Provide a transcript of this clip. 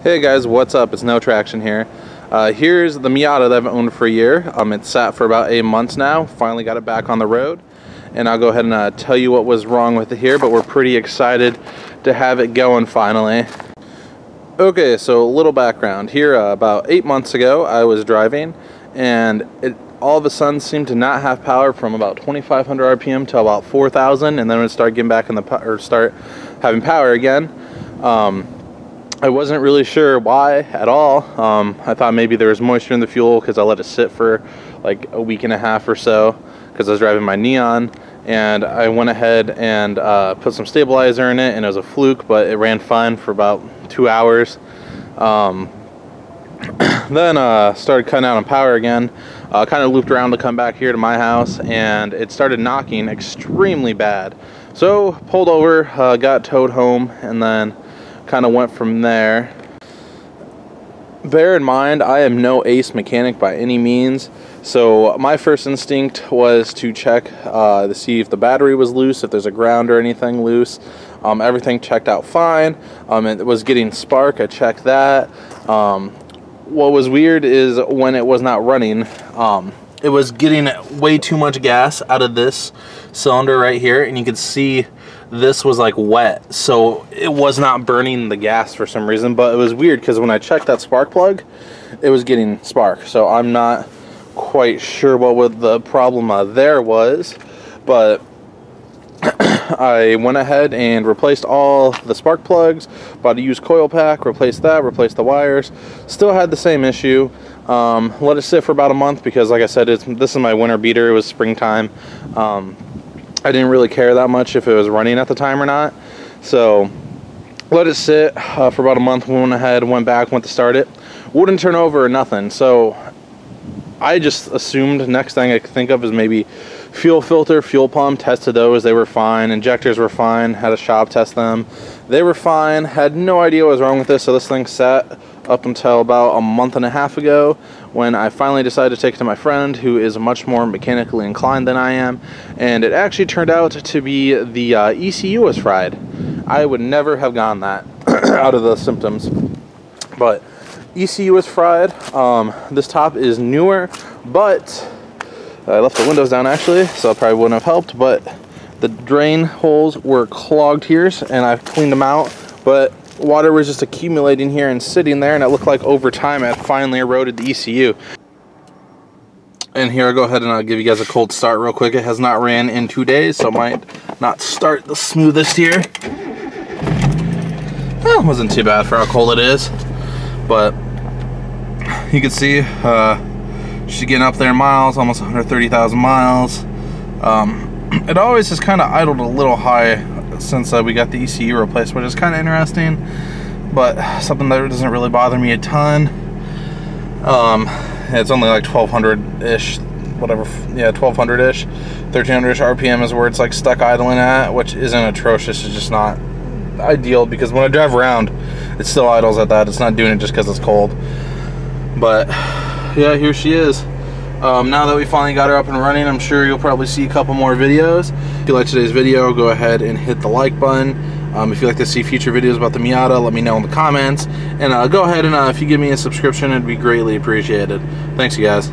Hey guys, what's up? It's No Traction here. Uh, here's the Miata that I've owned for a year. Um, it's sat for about eight months now. Finally got it back on the road. And I'll go ahead and uh, tell you what was wrong with it here, but we're pretty excited to have it going finally. Okay, so a little background. Here, uh, about eight months ago, I was driving and it all of a sudden seemed to not have power from about 2500 RPM to about 4000 and then it would start getting back in the, or start having power again. Um, I wasn't really sure why at all. Um, I thought maybe there was moisture in the fuel because I let it sit for like a week and a half or so because I was driving my Neon and I went ahead and uh, put some stabilizer in it and it was a fluke but it ran fine for about two hours. Um, then uh, started cutting out on power again. Uh, kind of looped around to come back here to my house and it started knocking extremely bad. So pulled over, uh, got towed home and then kind of went from there. Bear in mind, I am no ace mechanic by any means. So my first instinct was to check uh, to see if the battery was loose, if there's a ground or anything loose. Um, everything checked out fine. Um, it was getting spark. I checked that. Um, what was weird is when it was not running, um, it was getting way too much gas out of this cylinder right here, and you could see this was like wet. So it was not burning the gas for some reason but it was weird because when I checked that spark plug it was getting spark. So I'm not quite sure what the problem uh, there was but I went ahead and replaced all the spark plugs bought a used coil pack replaced that replaced the wires. Still had the same issue. Um, let it sit for about a month because like I said this is my winter beater. It was springtime. Um, I didn't really care that much if it was running at the time or not. So let it sit uh, for about a month. Went ahead, went back, went to start it. Wouldn't turn over or nothing. So I just assumed next thing I could think of is maybe fuel filter, fuel pump, tested those, they were fine. Injectors were fine, had a shop test them. They were fine, had no idea what was wrong with this, so this thing sat up until about a month and a half ago when I finally decided to take it to my friend who is much more mechanically inclined than I am and it actually turned out to be the uh, ECU was fried. I would never have gone that out of the symptoms but ECU was fried. Um, this top is newer but I left the windows down actually so it probably wouldn't have helped but the drain holes were clogged here and I've cleaned them out but water was just accumulating here and sitting there and it looked like over time it finally eroded the ECU. And here I'll go ahead and I'll give you guys a cold start real quick. It has not ran in two days, so it might not start the smoothest here. Well, wasn't too bad for how cold it is. But you can see uh, she's getting up there in miles, almost 130,000 miles. Um, it always has kind of idled a little high since uh, we got the ECU replaced, which is kind of interesting, but something that doesn't really bother me a ton. Um, it's only like 1200-ish, whatever, yeah, 1200-ish, 1300-ish RPM is where it's like stuck idling at, which isn't atrocious, it's just not ideal because when I drive around, it still idles at that. It's not doing it just because it's cold. But yeah, here she is. Um, now that we finally got her up and running, I'm sure you'll probably see a couple more videos. If you like today's video, go ahead and hit the like button. Um, if you'd like to see future videos about the Miata, let me know in the comments. And uh, go ahead and uh, if you give me a subscription, it'd be greatly appreciated. Thanks, you guys.